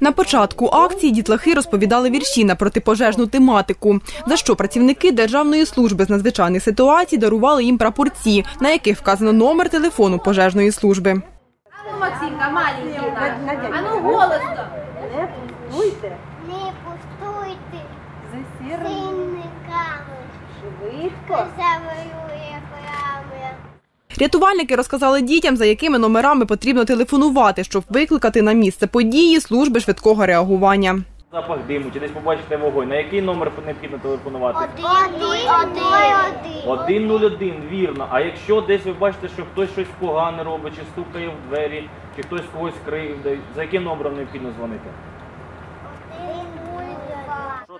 На початку акції дітлахи розповідали вірші на протипожежну тематику, за що працівники Державної служби з надзвичайних ситуацій дарували їм прапорці, на яких вказано номер телефону пожежної служби. Ну, Максимка, маленький наш. А ну голосно. Не пустуйте Не пустуйте за сірими швидко. храми. Рятувальники розказали дітям, за якими номерами потрібно телефонувати, щоб викликати на місце події служби швидкого реагування. Запах диму, чи десь побачите вогонь. На який номер необхідно телефонувати? Один, один, 101, вірно. А якщо десь ви бачите, що хтось щось погане робить, чи стукає в двері, чи хтось когось кривдить, за яким номером необхідно дзвонити? Що це таке? Як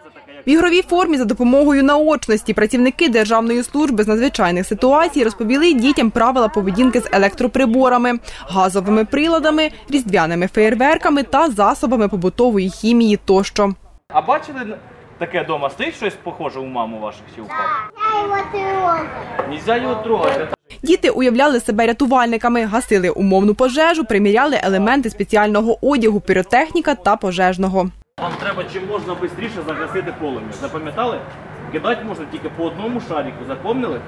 В ігровій формі за допомогою наочності працівники Державної служби з надзвичайних ситуацій розповіли дітям правила поведінки з електроприборами, газовими приладами, різдвяними феєрверками та засобами побутової хімії тощо. А бачили таке вдома? Стоїть щось похоже у маму ваших чи у. Нельзя його трогати. Діти уявляли себе рятувальниками, гасили умовну пожежу, приміряли елементи спеціального одягу, піротехніка та пожежного. Вам треба чим можна швидше загасити полум'я. Запам'ятали? Кидати можна тільки по одному шарику, запомнили?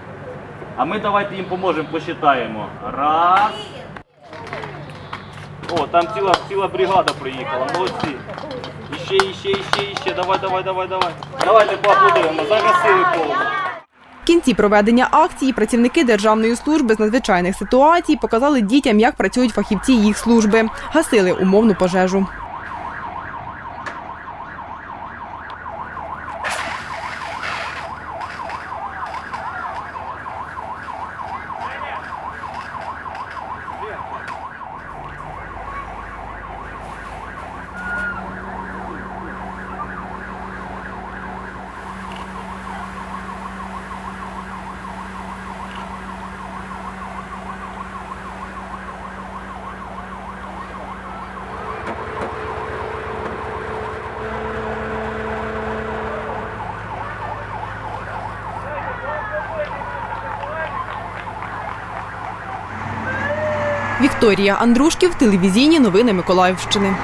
А ми давайте їм поможемо, посчитаємо. Раз. О, там ціла, ціла бригада приїхала, молодці. Іще, іще, іще, іще. Давай, давай, давай, давай. Давайте поаплодуємо, загасили полум'я. В кінці проведення акції працівники Державної служби з надзвичайних ситуацій показали дітям, як працюють фахівці їх служби, гасили умовну пожежу. Вікторія Андрушків, телевізійні новини Миколаївщини.